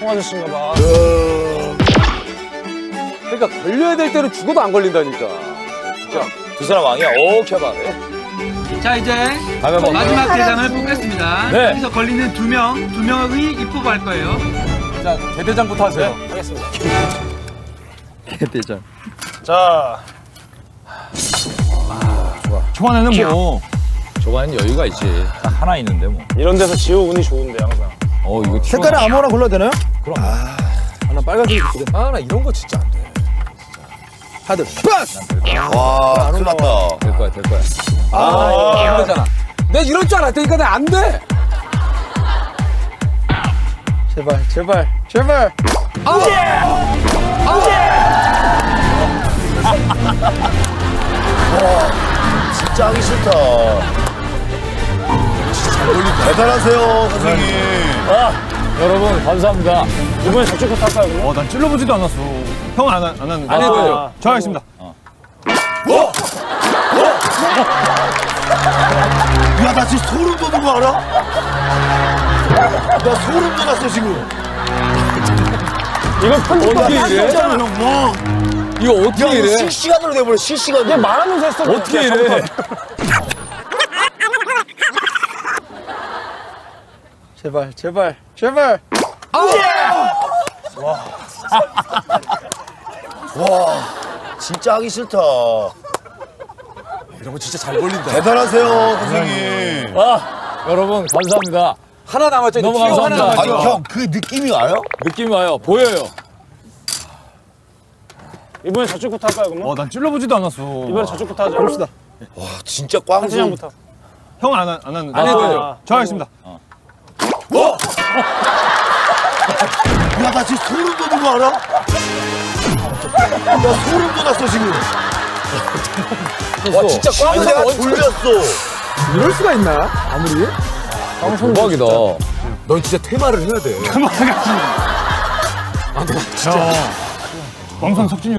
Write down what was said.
통 아저씨인가 봐. 그러니까 걸려야 될 때는 죽어도 안 걸린다니까. 진짜. 두 사람 왕이야. 오케이 봐. 자 이제 가면 뭐 마지막 대장을 뽑겠습니다. 네. 여기서 걸리는 두 명, 두 명의 입후보 할 거예요. 자, 대대장부터 하세요. 하겠습니다. 대장. 자, 초반에는 뭐 초반엔 여유가 있지. 딱 하나 있는데 뭐. 이런 데서 지호 운이 좋은데 항상. 어 이거 색깔은 아무거나 골라도 되나요? 아, 나 빨간색이 좋거든. 아, 나 이런 거 진짜 안 돼. 하드 빠스! 와, 큰일 났다. 될 거야 될 거야. 아, 이런 거잖아. 내가 이럴 줄 알았다니까 내가 안 돼. 제발 제발 제발 진짜 하기 싫다. 대단하세요, 선생님. 여러분 감사합니다. 이번에 저쪽 할까요, 그럼? 어난 찔러보지도 않았어. 형안안 하는. 안 해도 요. 저 하겠습니다. 야, 나 지금 소름 돋는 거 알아? 나 소름 돋았어, 지금. 이건 편집하기 야, 진짜로 형, 뭐. 이거 어떻게 야, 이거 이래? 실시간으로 돼버려, 실시간으로. 얘 말하면서 했어. 어떻게 이래? 제발 제발 제발 진짜 하기 싫다. 이런 거 진짜 잘 걸린다. 대단하세요, 선생님. 아 여러분 감사합니다. 하나 남았죠? 너무 감사합니다. 아니, 남았죠? 형, 그 느낌이 와요? 느낌이 와요. 보여요. 이번에 저쪽부터 할까요, 그러면? 난 찔러보지도 않았어. 이번에 저쪽부터 하자. 봅시다 와, 진짜 꽝수. 한지장부터. 형 안 안 하는. 안 해도요. 아, 저 하겠습니다. 야, 나 지금 소름 돋는 거 알아? 나 소름 돋았어, 지금. 와, 진짜 꽝수 내가 돌렸어. 이럴 수가 있나 아무리 대박이다. 넌 진짜 테마를 해야 돼. 왕성 석진이